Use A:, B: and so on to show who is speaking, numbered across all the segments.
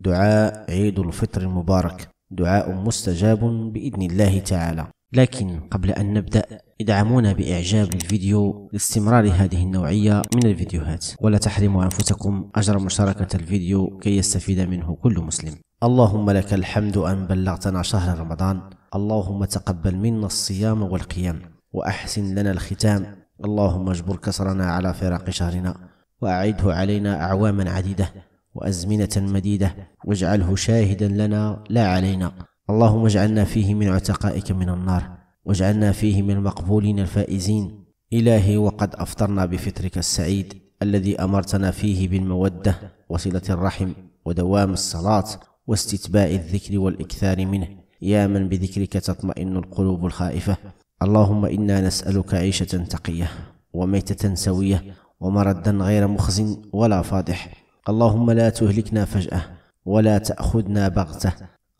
A: دعاء عيد الفطر المبارك. دعاء مستجاب بإذن الله تعالى. لكن قبل أن نبدأ ادعمونا بإعجاب للفيديو لاستمرار هذه النوعية من الفيديوهات. ولا تحرموا أنفسكم أجر مشاركة الفيديو كي يستفيد منه كل مسلم. اللهم لك الحمد أن بلغتنا شهر رمضان. اللهم تقبل منا الصيام والقيام وأحسن لنا الختام. اللهم اجبر كسرنا على فراق شهرنا وأعده علينا أعواما عديدة. وأزمنة مديدة. واجعله شاهدا لنا لا علينا. اللهم اجعلنا فيه من عتقائك من النار. واجعلنا فيه من المقبولين الفائزين. إلهي وقد أفطرنا بفطرك السعيد الذي أمرتنا فيه بالمودة وصلة الرحم ودوام الصلاة واستتباع الذكر والإكثار منه. يا من بذكرك تطمئن القلوب الخائفة. اللهم إنا نسألك عيشة تقية وميتة سوية ومردا غير مخز ولا فاضح. اللهم لا تهلكنا فجأة ولا تأخذنا بغتة.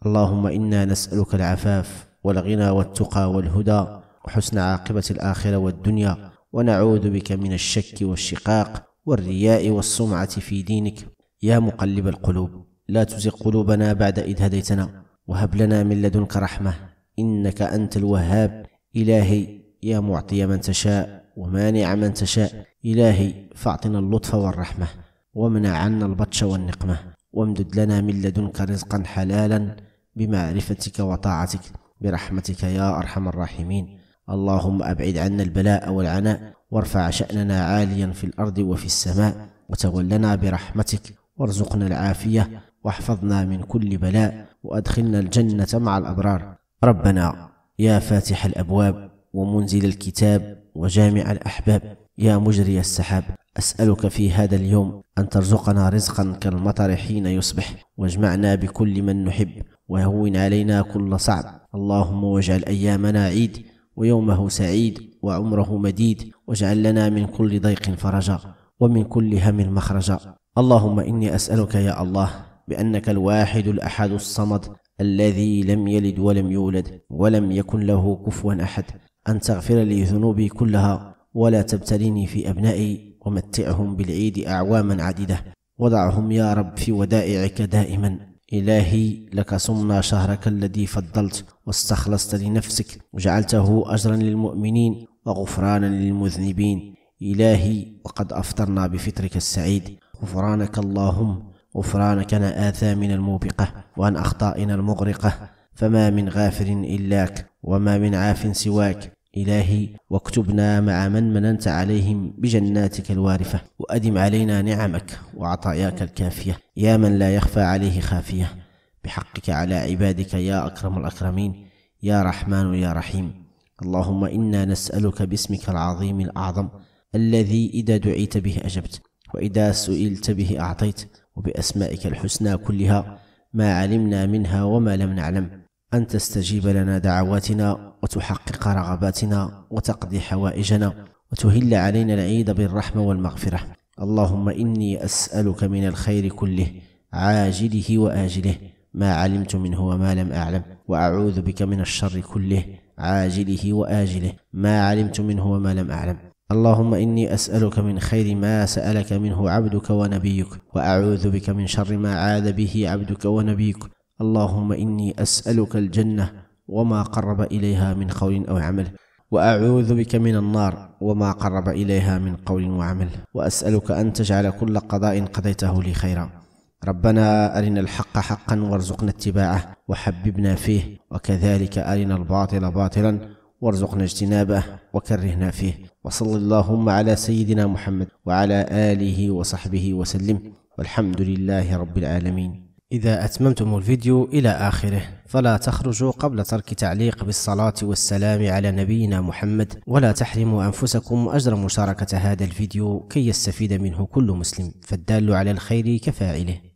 A: اللهم إنا نسألك العفاف والغنى والتقى والهدى وحسن عاقبة الآخرة والدنيا ونعوذ بك من الشك والشقاق والرياء والسمعة في دينك. يا مقلب القلوب لا تزغ قلوبنا بعد إذ هديتنا. وهب لنا من لدنك رحمة إنك أنت الوهاب. إلهي يا معطي من تشاء ومانع من تشاء. إلهي فاعطنا اللطف والرحمة. وامنع عنا البطش والنقمة. وامدد لنا من لدنك رزقا حلالا بمعرفتك وطاعتك. برحمتك يا أرحم الراحمين. اللهم أبعد عنا البلاء والعناء. وارفع شأننا عاليا في الأرض وفي السماء. وتولنا برحمتك. وارزقنا العافية. واحفظنا من كل بلاء. وأدخلنا الجنة مع الأبرار. ربنا يا فاتح الأبواب ومنزل الكتاب وجامع الأحباب. يا مجري السحاب. أسألك في هذا اليوم أن ترزقنا رزقا كالمطر حين يصبح واجمعنا بكل من نحب وهون علينا كل صعب. اللهم واجعل أيامنا عيد ويومه سعيد وعمره مديد واجعل لنا من كل ضيق فرجا ومن كل هم مخرجا. اللهم إني أسألك يا الله بأنك الواحد الأحد الصمد الذي لم يلد ولم يولد ولم يكن له كفوا أحد. أن تغفر لي ذنوبي كلها ولا تبتليني في أبنائي ومتعهم بالعيد أعواما عديدة. وضعهم يا رب في ودائعك دائما. إلهي لك صمنا شهرك الذي فضلت واستخلصت لنفسك وجعلته أجرا للمؤمنين وغفرانا للمذنبين. إلهي وقد أفطرنا بفطرك السعيد. غفرانك اللهم غفرانك عن آثامنا الموبقة وعن أخطائنا المغرقة. فما من غافر إلاك وما من عاف سواك. إلهي واكتبنا مع من مننت عليهم بجناتك الوارفة. وأدم علينا نعمك وعطاياك الكافية. يا من لا يخفى عليه خافية. بحقك على عبادك يا أكرم الأكرمين. يا رحمن يا رحيم. اللهم إنا نسألك باسمك العظيم الأعظم. الذي إذا دعيت به أجبت. وإذا سئلت به أعطيت. وبأسمائك الحسنى كلها ما علمنا منها وما لم نعلم. أن تستجيب لنا دعواتنا وتحقق رغباتنا وتقضي حوائجنا وتهل علينا العيد بالرحمة والمغفرة. اللهم إني أسألك من الخير كله عاجله وآجله ما علمت منه وما لم أعلم وأعوذ بك من الشر كله عاجله وآجله ما علمت منه وما لم أعلم. اللهم إني أسألك من خير ما سألك منه عبدك ونبيك وأعوذ بك من شر ما عاذ به عبدك ونبيك. اللهم إني أسألك الجنة وما قرب إليها من قول أو عمل. وأعوذ بك من النار وما قرب إليها من قول وعمل. وأسألك أن تجعل كل قضاء قضيته لي خيرا. ربنا أرنا الحق حقا وارزقنا اتباعه وحببنا فيه وكذلك أرنا الباطل باطلا وارزقنا اجتنابه وكرهنا فيه. وصل اللهم على سيدنا محمد وعلى آله وصحبه وسلم. والحمد لله رب العالمين. إذا أتممتم الفيديو إلى آخره فلا تخرجوا قبل ترك تعليق بالصلاة والسلام على نبينا محمد ولا تحرموا أنفسكم أجر مشاركة هذا الفيديو كي يستفيد منه كل مسلم فالدال على الخير كفاعله.